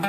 You